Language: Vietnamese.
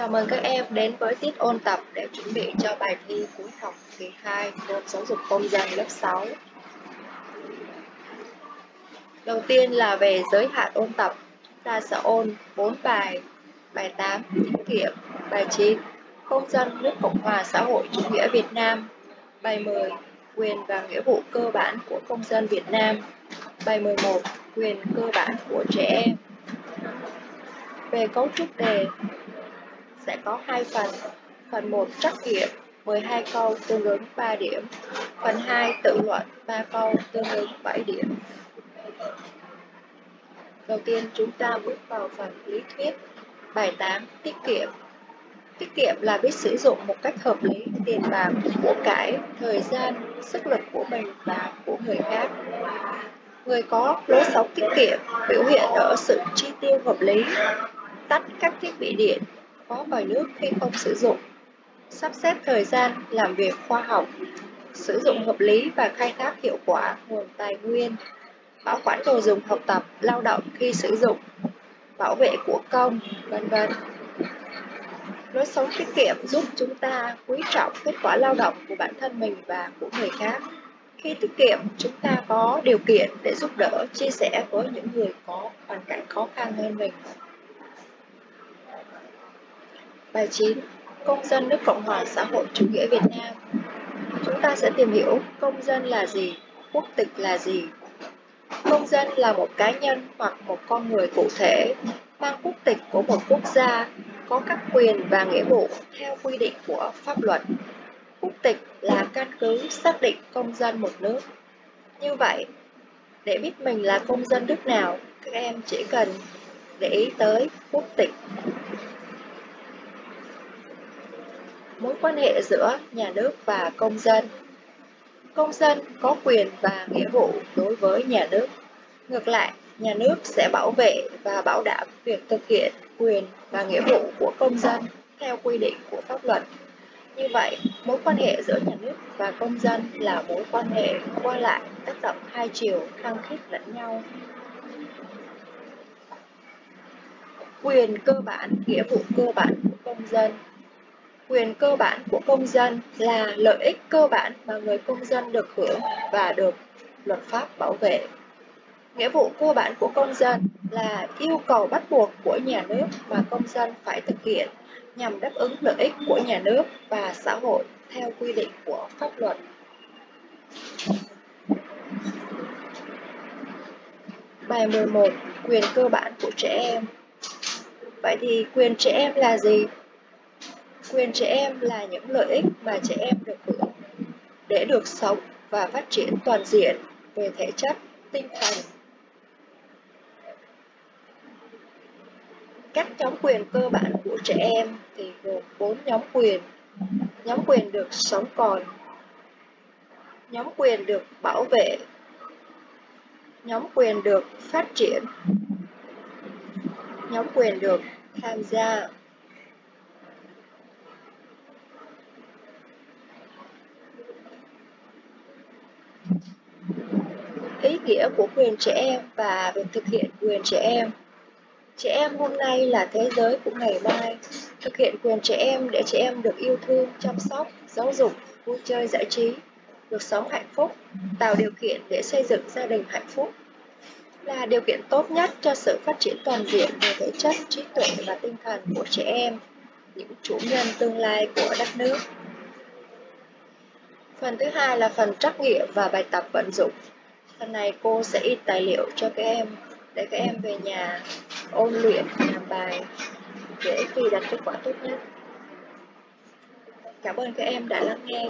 Chào mừng các em đến với tiết ôn tập để chuẩn bị cho bài thi cuối học kỳ 2 môn giáo dục công dân lớp 6. Đầu tiên là về giới hạn ôn tập. Chúng Ta sẽ ôn 4 bài, bài 8 tiết kiệm, bài 9 công dân nước Cộng hòa xã hội chủ nghĩa Việt Nam, bài 10 quyền và nghĩa vụ cơ bản của công dân Việt Nam, bài 11 quyền cơ bản của trẻ em. Về cấu trúc đề, sẽ có hai phần. Phần 1 trắc nghiệm 12 câu tương ứng 3 điểm. Phần 2 tự luận 3 câu tương ứng 7 điểm. Đầu tiên chúng ta bước vào phần lý thuyết. Bài 8 tiết kiệm. Tiết kiệm là biết sử dụng một cách hợp lý tiền bạc, của cải, thời gian, sức lực của mình và của người khác. Người có lối sống tiết kiệm biểu hiện ở sự chi tiêu hợp lý, tắt các thiết bị điện, có vòi nước khi không sử dụng, sắp xếp thời gian làm việc khoa học, sử dụng hợp lý và khai thác hiệu quả nguồn tài nguyên, bảo quản đồ dùng học tập, lao động khi sử dụng, bảo vệ của công, vân vân. Lối sống tiết kiệm giúp chúng ta quý trọng kết quả lao động của bản thân mình và của người khác. Khi tiết kiệm, chúng ta có điều kiện để giúp đỡ, chia sẻ với những người có hoàn cảnh khó khăn hơn mình. Bài 9. Công dân nước Cộng hòa xã hội chủ nghĩa Việt Nam Chúng ta sẽ tìm hiểu công dân là gì, quốc tịch là gì. Công dân là một cá nhân hoặc một con người cụ thể mang quốc tịch của một quốc gia, có các quyền và nghĩa vụ theo quy định của pháp luật. Quốc tịch là căn cứ xác định công dân một nước. Như vậy, để biết mình là công dân nước nào, các em chỉ cần để ý tới quốc tịch mối quan hệ giữa nhà nước và công dân. Công dân có quyền và nghĩa vụ đối với nhà nước. Ngược lại, nhà nước sẽ bảo vệ và bảo đảm việc thực hiện quyền và nghĩa vụ của công dân theo quy định của pháp luật. Như vậy, mối quan hệ giữa nhà nước và công dân là mối quan hệ qua lại tác động hai chiều khăng khít lẫn nhau. Quyền cơ bản, nghĩa vụ cơ bản của công dân quyền cơ bản của công dân là lợi ích cơ bản mà người công dân được hưởng và được luật pháp bảo vệ. Nghĩa vụ cơ bản của công dân là yêu cầu bắt buộc của nhà nước mà công dân phải thực hiện nhằm đáp ứng lợi ích của nhà nước và xã hội theo quy định của pháp luật. Bài 11. Quyền cơ bản của trẻ em Vậy thì quyền trẻ em là gì? Quyền trẻ em là những lợi ích mà trẻ em được hưởng để được sống và phát triển toàn diện về thể chất, tinh thần. Các nhóm quyền cơ bản của trẻ em thì gồm 4 nhóm quyền. Nhóm quyền được sống còn, nhóm quyền được bảo vệ, nhóm quyền được phát triển, nhóm quyền được tham gia nghĩa của quyền trẻ em và việc thực hiện quyền trẻ em. Trẻ em hôm nay là thế giới của ngày mai. Thực hiện quyền trẻ em để trẻ em được yêu thương, chăm sóc, giáo dục, vui chơi giải trí, được sống hạnh phúc, tạo điều kiện để xây dựng gia đình hạnh phúc là điều kiện tốt nhất cho sự phát triển toàn diện về thể chất, trí tuệ và tinh thần của trẻ em, những chủ nhân tương lai của đất nước. Phần thứ hai là phần trắc nghiệm và bài tập vận dụng. Phần này cô sẽ in tài liệu cho các em, để các em về nhà ôn luyện, làm bài để khi đạt kết quả tốt nhất. Cảm ơn các em đã lắng nghe.